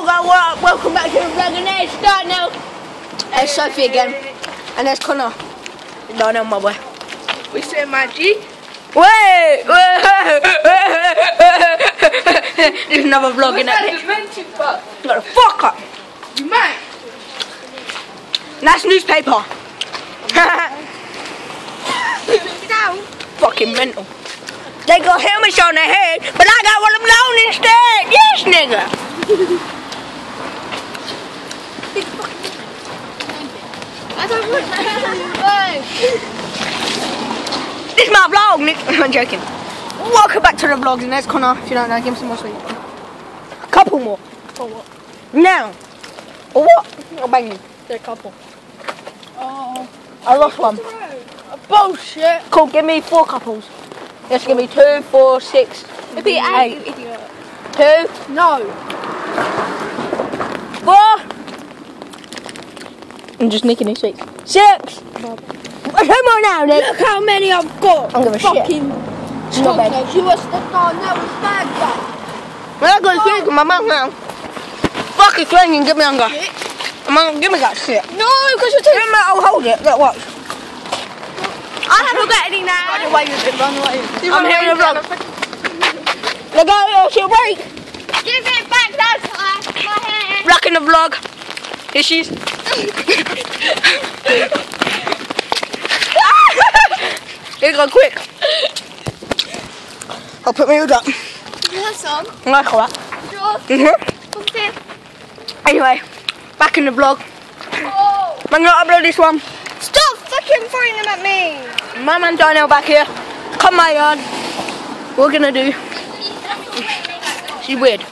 Yo, what? Welcome back to the vlog, and there's start now. There's Sophie again, and there's Connor. No, no, my boy. We say Maggie. Wait! There's another vlog in What's it. that demented? Got the fuck up. You might. That's newspaper. Fucking mental. They got helmets on their head, but I got one of them on instead. Yes, nigga. I don't want This is my vlog, Nick. I'm joking. Welcome back to the vlogs, and there's Connor. If you don't know, give him some more sleep. A couple more. For what? Now. Or what? I'll bang you. a couple. Oh. I lost one. Bullshit. Cool, give me four couples. Yes, give me two, four, six, It'd be eight. you idiot. two, No. four. I'm just nicking his sweets. Six. Two more now, Nick. Look how many I've got. I'm gonna shit. Fucking Not bad. You were stuck on that was bad guy. Well, I got drink in my mouth now. Fuck it, swinging, give me hunger. Come on, give me that shit. No, because you're Give me, I'll hold it. Look, watch. I haven't got any now. Run away with it, run away with it. I'm here in the vlog. Look out, she'll break. Give it back, that's my, my hair. Rock in the vlog. Here she is. Here you go, quick. I'll put my hood up. That's some. Like that. Yours. Mm-hmm. This? Anyway, back in the vlog. Oh. I'm gonna upload this one. Stop fucking throwing them at me. My man Daniel back here. Come my yard. We're gonna do. She's weird.